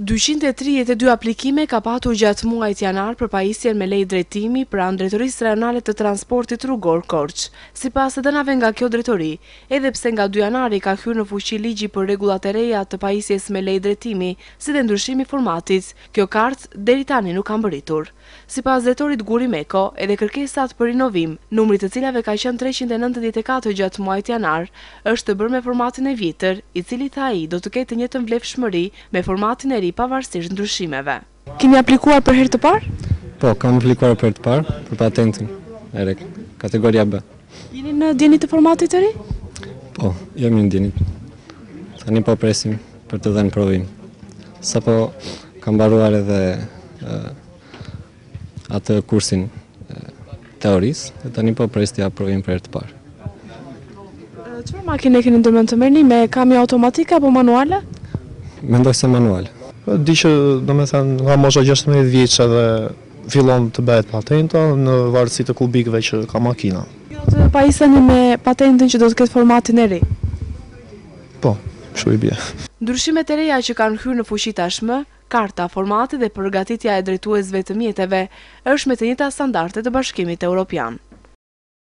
Dyqind e tridhjetë e dy aplikime ka patur gjatë muajit janar për pajisjen me leje drejtimi pranë Drejtorisë Rajonale të Transportit Rrugor Korçë. Sipas të dhënave nga kjo drejtori, edhe pse nga dy janari ka hyrë në fuqi ligji për rregullat e reja të pajisjes me leje drejtimi, si dhe ndryshimi i formatit, kjo kartë deri tani nuk ka mbërritur. Sipas drejtorit Guri Meko, edhe kërkesat për rinovim, numri i të cilave ka qenë treqind e nëntëdhjetë e katër gjatë muajit janar, është bërë me formatin e vjetër, i cili tha ai do të ketë të njëjtën vlefshmëri me formatin e ri pavarësisht ndryshimeve. Keni aplikuar për herë të parë? Po, kam aplikuar për herë të parë për patentën e re, kategoria B. Jeni në dijeni të formatit të ri? Po, jemi në dijeni. Tani po presim për të dhënë provim. Sapo kam mbaruar edhe atë kursin e teorisë, e tani po pres të jap provim për herë të parë. Çfarë makine keni ndërmend të merrni, me kamio automatike apo manuale? Mendoj se manuale. Di që, do me thënë, nga mosha 16 vjeç edhe Fillon të bëhet patenta në varësi të kubikëve që ka makina. Ju do të pajiseni me patentën që do të ketë formatin e ri? Po, kështu i bie. Ndryshimet e reja që kanë hyrë në fuqi tashmë, karta, formati dhe përgatitja e drejtuesve të mjeteve është me të njëjta standarde të Bashkimit Europian.